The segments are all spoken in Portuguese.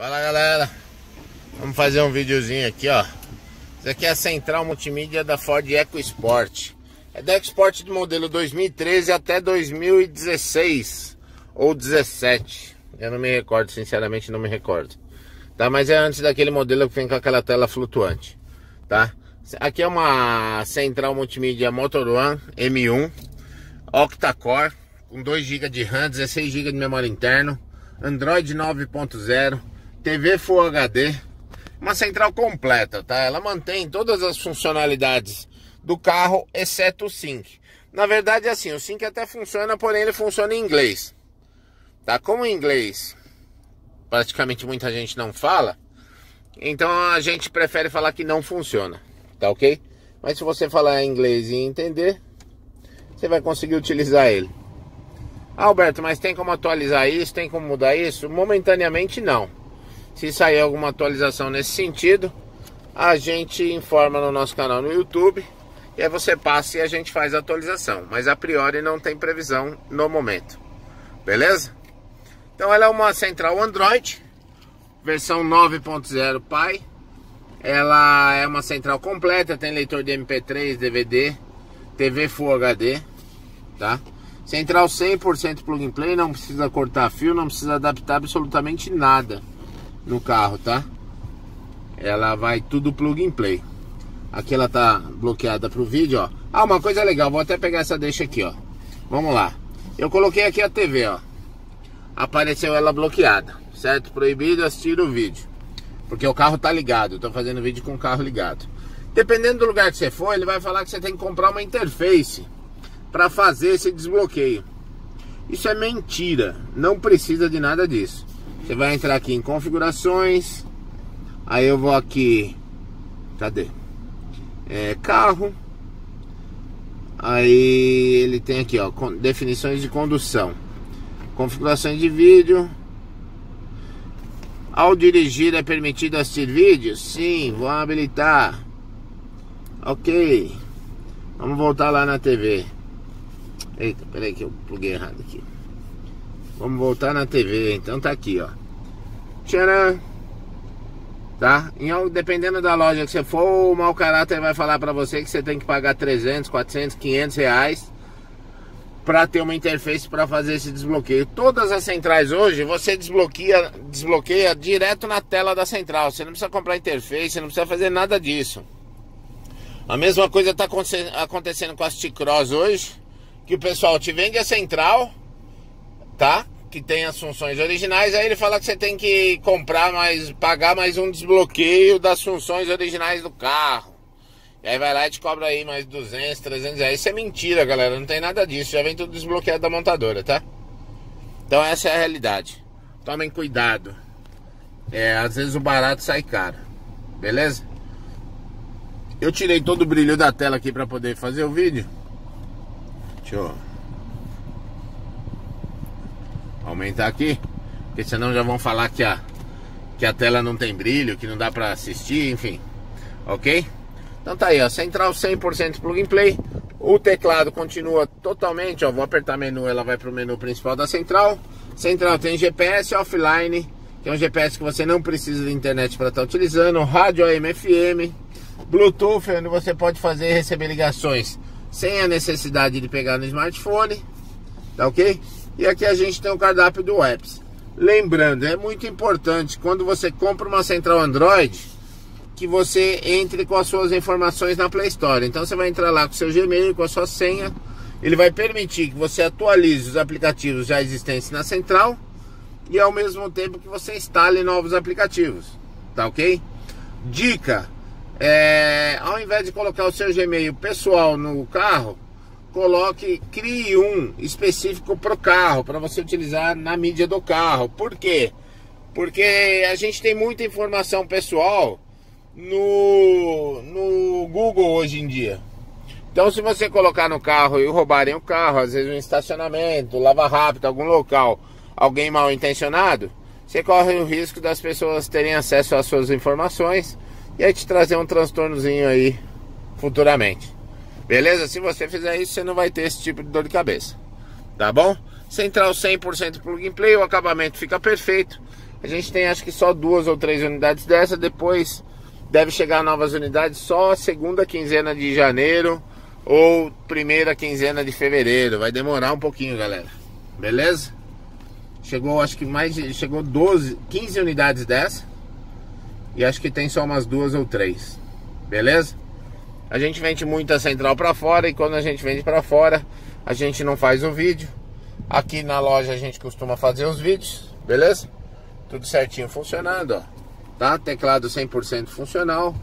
Fala galera, vamos fazer um videozinho aqui ó. Isso aqui é a central multimídia da Ford EcoSport É da EcoSport de modelo 2013 até 2016 ou 17 Eu não me recordo, sinceramente não me recordo. Tá, mas é antes daquele modelo que vem com aquela tela flutuante Tá, aqui é uma central multimídia Motor One M1 Octa-core com 2 GB de RAM, 16 GB de memória interna Android 9.0 TV Full HD, uma central completa, tá? Ela mantém todas as funcionalidades do carro, exceto o sync. Na verdade, é assim, o sync até funciona, porém ele funciona em inglês. Tá? Como em inglês praticamente muita gente não fala, então a gente prefere falar que não funciona, tá ok? Mas se você falar inglês e entender, você vai conseguir utilizar ele. Alberto, mas tem como atualizar isso? Tem como mudar isso? Momentaneamente não. Se sair alguma atualização nesse sentido, a gente informa no nosso canal no YouTube e aí você passa e a gente faz a atualização. Mas a priori não tem previsão no momento. Beleza? Então ela é uma central Android, versão 9.0 Pi. Ela é uma central completa, tem leitor de MP3, DVD, TV Full HD, tá? Central 100% plug and play, não precisa cortar fio, não precisa adaptar absolutamente nada no carro, tá? Ela vai tudo plug and play. Aqui ela tá bloqueada pro vídeo, ó. Ah, uma coisa legal, vou até pegar essa deixa aqui, ó. Vamos lá. Eu coloquei aqui a TV, ó. Apareceu ela bloqueada, certo? Proibido assistir o vídeo. Porque o carro tá ligado, eu tô fazendo vídeo com o carro ligado. Dependendo do lugar que você for, ele vai falar que você tem que comprar uma interface para fazer esse desbloqueio. Isso é mentira, não precisa de nada disso. Você vai entrar aqui em configurações. Aí eu vou aqui. Cadê? É, carro. Aí ele tem aqui, ó, definições de condução. Configurações de vídeo. Ao dirigir é permitido assistir vídeos? Sim, vou habilitar. Ok. Vamos voltar lá na TV. Eita, peraí que eu pluguei errado aqui. Vamos voltar na TV. Então tá aqui, ó. Tcharam! Tá? Em, dependendo da loja que você for, o mau caráter vai falar para você que você tem que pagar 300, 400, 500 reais para ter uma interface para fazer esse desbloqueio. Todas as centrais hoje você desbloqueia, desbloqueia direto na tela da central. Você não precisa comprar interface, você não precisa fazer nada disso. A mesma coisa está acontecendo com as T-Cross hoje, que o pessoal te vende a central, tá? Que tem as funções originais, aí ele fala que você tem que comprar mais, pagar mais um desbloqueio das funções originais do carro. E aí vai lá e te cobra aí mais 200, 300 reais. Isso é mentira, galera, não tem nada disso, já vem tudo desbloqueado da montadora, tá? Então essa é a realidade. Tomem cuidado. É, às vezes o barato sai caro. Beleza? Eu tirei todo o brilho da tela aqui para poder fazer o vídeo. Deixa eu aumentar aqui, porque senão já vão falar que a, que a tela não tem brilho, que não dá pra assistir, enfim. Ok? Então tá aí, ó, central 100% plug and play. O teclado continua totalmente, ó, vou apertar menu, ela vai pro menu principal da central. Central tem GPS offline, que é um GPS que você não precisa de internet para estar tá utilizando. Rádio AM FM, Bluetooth, onde você pode fazer e receber ligações sem a necessidade de pegar no smartphone. Tá ok? E aqui a gente tem o cardápio do Apps. Lembrando, é muito importante quando você compra uma central Android que você entre com as suas informações na Play Store. Então você vai entrar lá com seu Gmail, com a sua senha. Ele vai permitir que você atualize os aplicativos já existentes na central e ao mesmo tempo que você instale novos aplicativos. Tá ok? Dica: é, ao invés de colocar o seu Gmail pessoal no carro, coloque, crie um específico para o carro, para você utilizar na mídia do carro. Por quê? Porque a gente tem muita informação pessoal no, no Google hoje em dia. Então, se você colocar no carro e roubarem o carro, às vezes um estacionamento, lava rápido, algum local, alguém mal intencionado, você corre o risco das pessoas terem acesso às suas informações e aí te trazer um transtornozinho aí futuramente. Beleza? Se você fizer isso, você não vai ter esse tipo de dor de cabeça. Tá bom? Central 100% plug and play, o acabamento fica perfeito. A gente tem acho que só duas ou três unidades dessa, depois deve chegar novas unidades só segunda quinzena de janeiro ou primeira quinzena de fevereiro. Vai demorar um pouquinho, galera. Beleza? Chegou, acho que mais chegou 12, 15 unidades dessa. E acho que tem só umas duas ou três. Beleza? A gente vende muita central para fora e quando a gente vende para fora, a gente não faz o vídeo. Aqui na loja a gente costuma fazer os vídeos, beleza? Tudo certinho funcionando, ó. Tá? Teclado 100% funcional,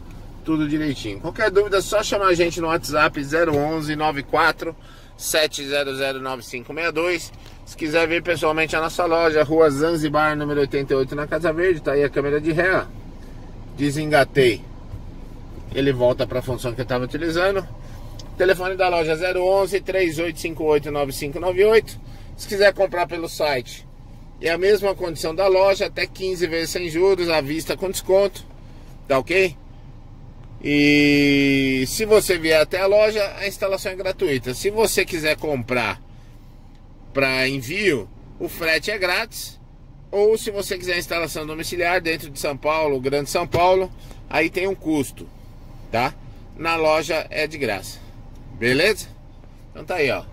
tudo direitinho. Qualquer dúvida, é só chamar a gente no WhatsApp 011 94 700 9562. Se quiser ver pessoalmente a nossa loja, Rua Zanzibar, número 88 na Casa Verde, tá aí a câmera de ré. Desengatei. Ele volta para a função que eu estava utilizando. Telefone da loja 011 3858 9598. Se quiser comprar pelo site, é a mesma condição da loja, até 15 vezes sem juros, à vista com desconto. Tá ok? E se você vier até a loja, a instalação é gratuita. Se você quiser comprar para envio, o frete é grátis. Ou se você quiser instalação domiciliar dentro de São Paulo, Grande São Paulo, aí tem um custo, tá? Na loja é de graça. Beleza? Então tá aí, ó.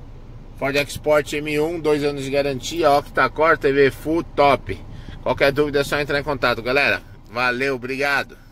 Ford Export M1, dois anos de garantia, octa-core, TV Full top. Qualquer dúvida é só entrar em contato, galera. Valeu, obrigado.